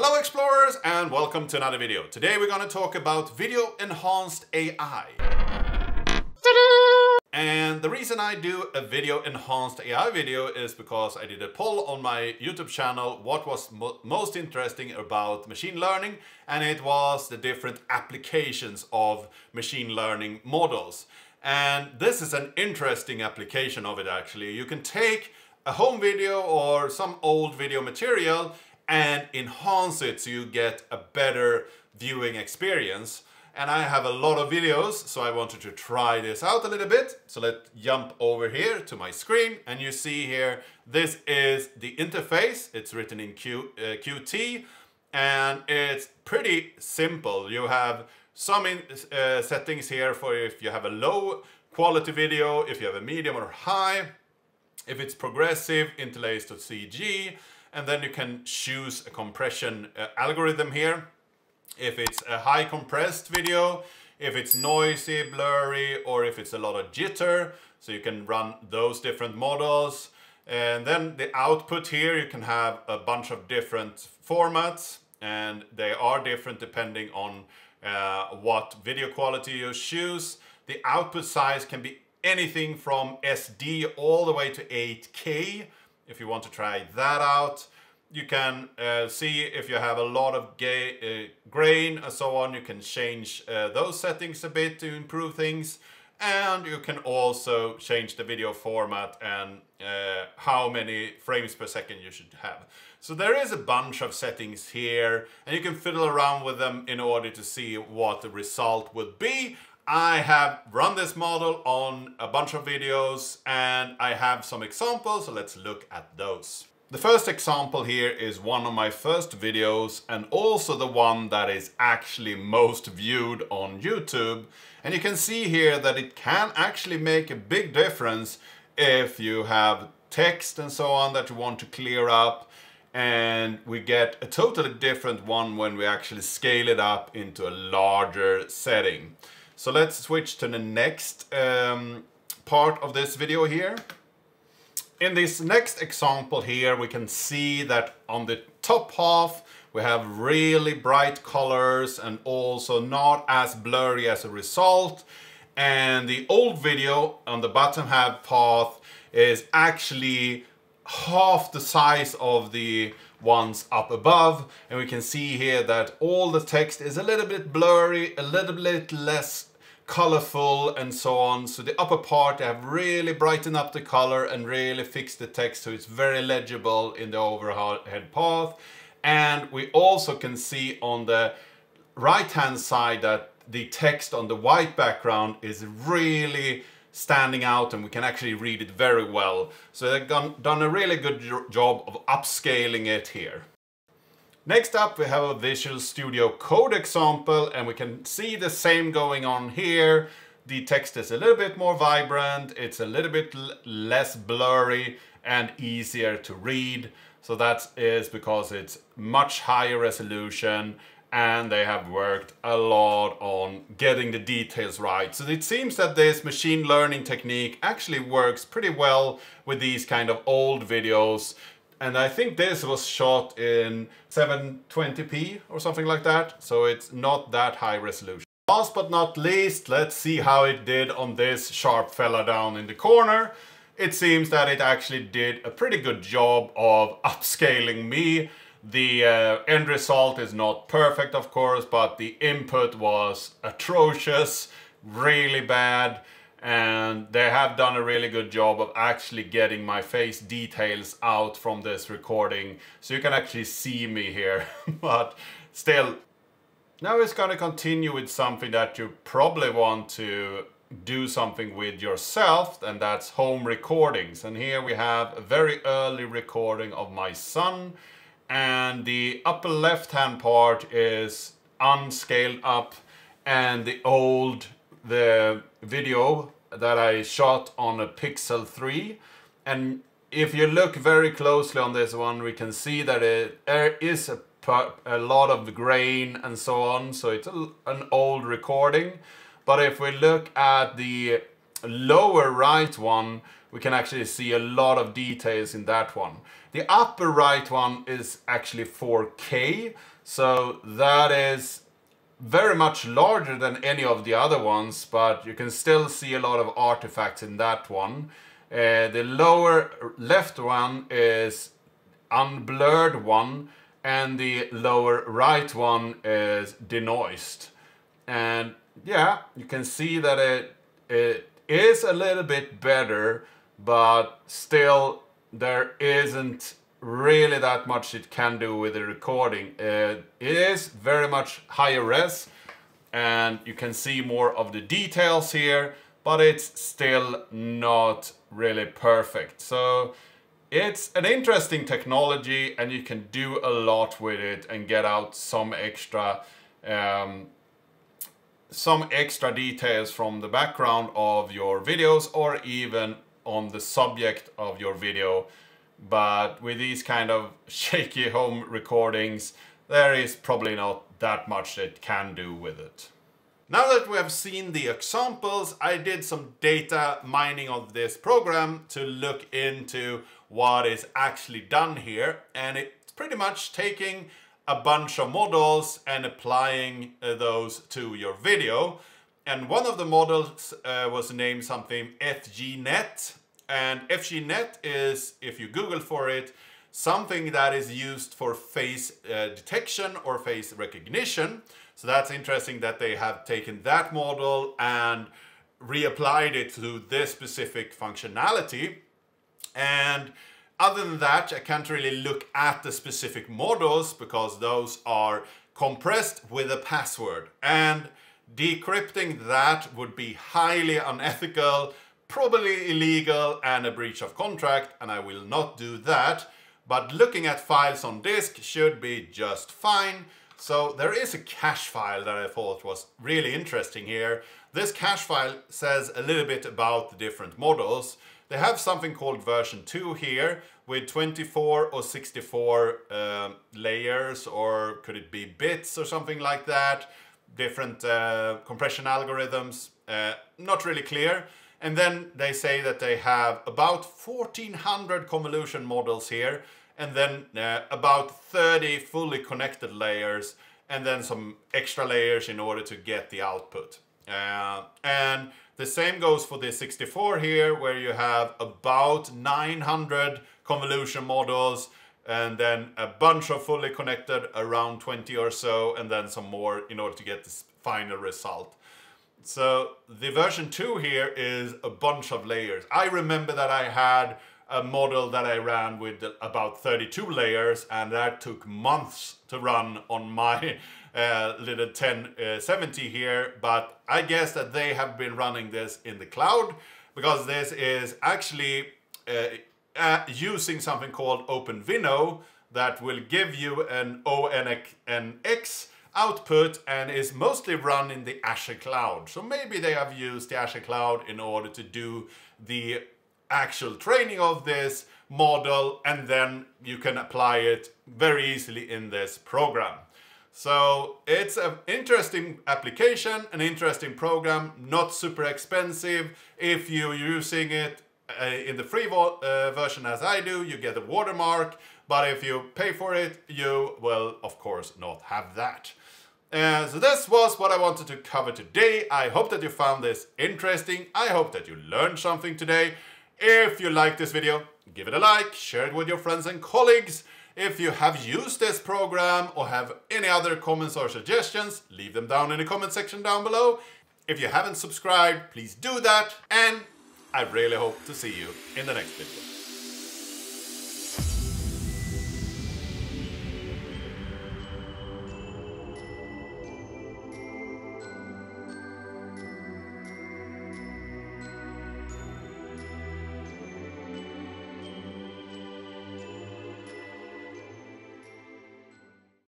Hello explorers and welcome to another video. Today we're going to talk about Video Enhance AI. And the reason I do a Video Enhance AI video is because I did a poll on my YouTube channel what was mo most interesting about machine learning and it was the different applications of machine learning models. And this is an interesting application of it actually. You can take a home video or some old video material and enhance it so you get a better viewing experience. And I have a lot of videos, so I wanted to try this out a little bit. So let's jump over here to my screen and you see here, this is the interface. It's written in Q, uh, Qt and it's pretty simple. You have some in, uh, settings here for if you have a low quality video, if you have a medium or high, if it's progressive, interlaced or CG, and then you can choose a compression uh, algorithm here. If it's a high compressed video, if it's noisy, blurry, or if it's a lot of jitter, so you can run those different models. And then the output here, you can have a bunch of different formats, and they are different depending on uh, what video quality you choose. The output size can be anything from SD all the way to 8K if you want to try that out. You can uh, see if you have a lot of uh, grain and so on, you can change uh, those settings a bit to improve things. And you can also change the video format and uh, how many frames per second you should have. So there is a bunch of settings here and you can fiddle around with them in order to see what the result would be. I have run this model on a bunch of videos and I have some examples, so let's look at those. The first example here is one of my first videos and also the one that is actually most viewed on YouTube. And you can see here that it can actually make a big difference if you have text and so on that you want to clear up and we get a totally different one when we actually scale it up into a larger setting. So let's switch to the next um, part of this video here. In this next example here, we can see that on the top half, we have really bright colors and also not as blurry as a result. And the old video on the bottom half path is actually half the size of the ones up above and we can see here that all the text is a little bit blurry, a little bit less colorful and so on. So the upper part, they have really brightened up the color and really fixed the text so it's very legible in the overhead path. And we also can see on the right hand side that the text on the white background is really standing out and we can actually read it very well. So they've done a really good job of upscaling it here. Next up we have a Visual Studio Code example and we can see the same going on here. The text is a little bit more vibrant, it's a little bit less blurry and easier to read. So that is because it's much higher resolution and they have worked a lot on getting the details right. So it seems that this machine learning technique actually works pretty well with these kind of old videos and I think this was shot in 720p or something like that, so it's not that high resolution. Last but not least, let's see how it did on this sharp fella down in the corner. It seems that it actually did a pretty good job of upscaling me. The uh, end result is not perfect, of course, but the input was atrocious, really bad and they have done a really good job of actually getting my face details out from this recording. So you can actually see me here but still. Now it's going to continue with something that you probably want to do something with yourself and that's home recordings. And here we have a very early recording of my son and the upper left hand part is unscaled up and the old the video that I shot on a Pixel 3 and if you look very closely on this one we can see that it, there is a, a lot of grain and so on. So it's a, an old recording. But if we look at the lower right one we can actually see a lot of details in that one. The upper right one is actually 4K, so that is very much larger than any of the other ones, but you can still see a lot of artifacts in that one. Uh, the lower left one is unblurred one, and the lower right one is denoised. And yeah, you can see that it, it is a little bit better, but still there isn't really that much it can do with the recording. Uh, it is very much higher res and you can see more of the details here, but it's still not really perfect. So it's an interesting technology and you can do a lot with it and get out some extra um, some extra details from the background of your videos or even on the subject of your video. But with these kind of shaky home recordings, there is probably not that much it can do with it. Now that we have seen the examples, I did some data mining of this program to look into what is actually done here. And it's pretty much taking a bunch of models and applying uh, those to your video. And one of the models uh, was named something FGNet. And FGNet is, if you Google for it, something that is used for face uh, detection or face recognition. So that's interesting that they have taken that model and reapplied it to this specific functionality. And other than that, I can't really look at the specific models because those are compressed with a password. And decrypting that would be highly unethical, probably illegal and a breach of contract, and I will not do that. But looking at files on disk should be just fine. So there is a cache file that I thought was really interesting here. This cache file says a little bit about the different models. They have something called version 2 here with 24 or 64 uh, layers or could it be bits or something like that. Different uh, compression algorithms, uh, not really clear. And then they say that they have about 1400 convolution models here and then uh, about 30 fully connected layers and then some extra layers in order to get the output. Uh, and the same goes for the 64 here, where you have about 900 convolution models, and then a bunch of fully connected, around 20 or so, and then some more in order to get this final result. So the version 2 here is a bunch of layers. I remember that I had a model that I ran with about 32 layers and that took months to run on my uh, little 1070 uh, here, but I guess that they have been running this in the cloud because this is actually uh, uh, using something called OpenVINO that will give you an ONNX output and is mostly run in the Azure cloud. So maybe they have used the Azure cloud in order to do the actual training of this model and then you can apply it very easily in this program. So it's an interesting application, an interesting program, not super expensive. If you're using it uh, in the free uh, version as I do, you get a watermark. But if you pay for it, you will of course not have that. So this was what I wanted to cover today. I hope that you found this interesting. I hope that you learned something today. If you like this video, give it a like, share it with your friends and colleagues. If you have used this program or have any other comments or suggestions, leave them down in the comment section down below. If you haven't subscribed, please do that. And I really hope to see you in the next video.